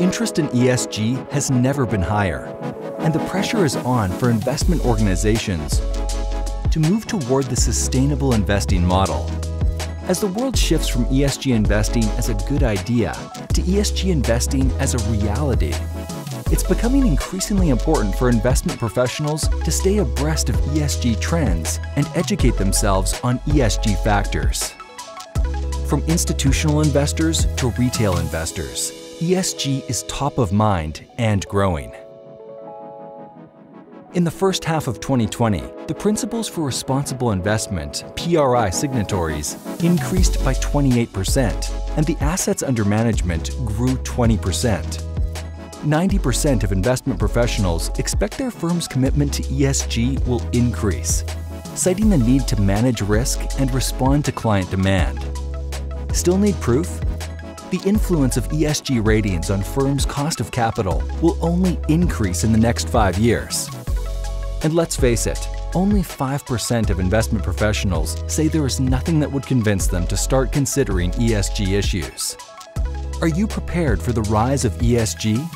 Interest in ESG has never been higher, and the pressure is on for investment organizations to move toward the sustainable investing model. As the world shifts from ESG investing as a good idea to ESG investing as a reality, it's becoming increasingly important for investment professionals to stay abreast of ESG trends and educate themselves on ESG factors. From institutional investors to retail investors, ESG is top of mind and growing. In the first half of 2020, the Principles for Responsible Investment PRI signatories increased by 28%, and the assets under management grew 20%. 90% of investment professionals expect their firm's commitment to ESG will increase, citing the need to manage risk and respond to client demand. Still need proof? the influence of ESG ratings on firms' cost of capital will only increase in the next five years. And let's face it, only 5% of investment professionals say there is nothing that would convince them to start considering ESG issues. Are you prepared for the rise of ESG